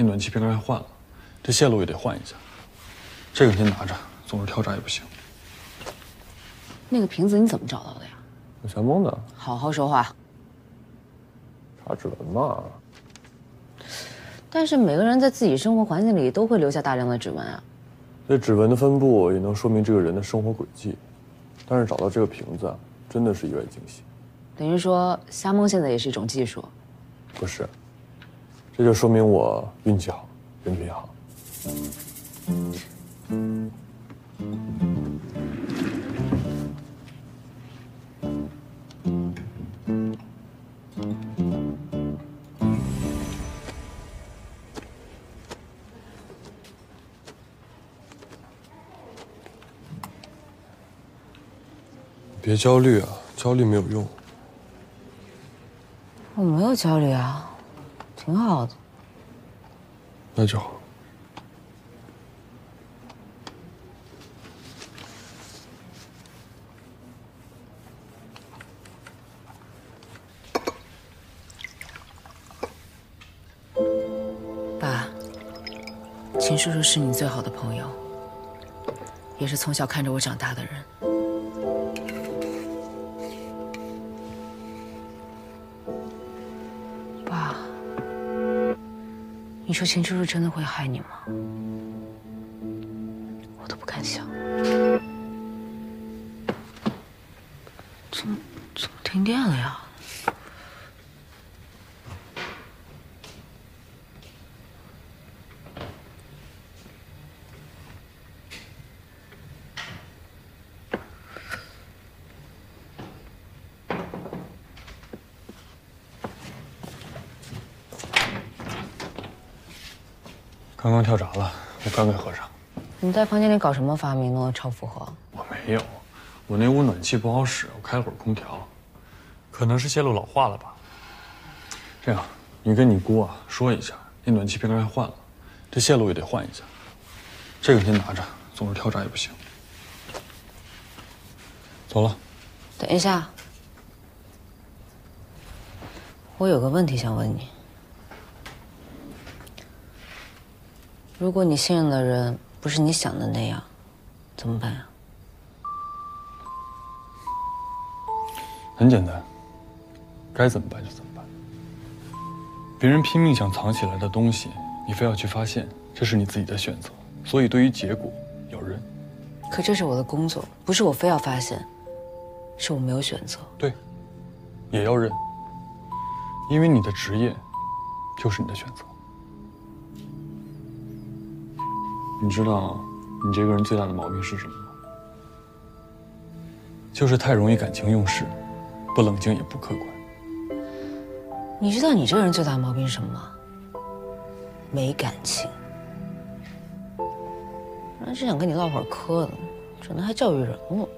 那暖气片该换了，这线路也得换一下。这个先拿着，总是跳闸也不行。那个瓶子你怎么找到的呀？有相蒙的，好好说话。查指纹嘛。但是每个人在自己生活环境里都会留下大量的指纹啊。这指纹的分布也能说明这个人的生活轨迹，但是找到这个瓶子，真的是意外惊喜。等于说瞎蒙现在也是一种技术。不是，这就说明我运气好，人品好。别焦虑啊，焦虑没有用。我没有焦虑啊，挺好的。那就好。爸，秦叔叔是你最好的朋友，也是从小看着我长大的人。你说秦叔叔真的会害你吗？我都不敢想。怎么怎么停电了呀？刚刚跳闸了，我刚给合上。你在房间里搞什么发明，弄得超负荷？我没有，我那屋暖气不好使，我开了会儿空调，可能是线路老化了吧。这样，你跟你姑啊说一下，那暖气片该换了，这线路也得换一下。这个先拿着，总是跳闸也不行。走了。等一下，我有个问题想问你。如果你信任的人不是你想的那样，怎么办呀？很简单，该怎么办就怎么办。别人拼命想藏起来的东西，你非要去发现，这是你自己的选择。所以对于结果要认。可这是我的工作，不是我非要发现，是我没有选择。对，也要认，因为你的职业就是你的选择。你知道你这个人最大的毛病是什么吗？就是太容易感情用事，不冷静也不客观。你知道你这个人最大的毛病是什么吗？没感情。本来是想跟你唠会嗑的，整的还教育人了。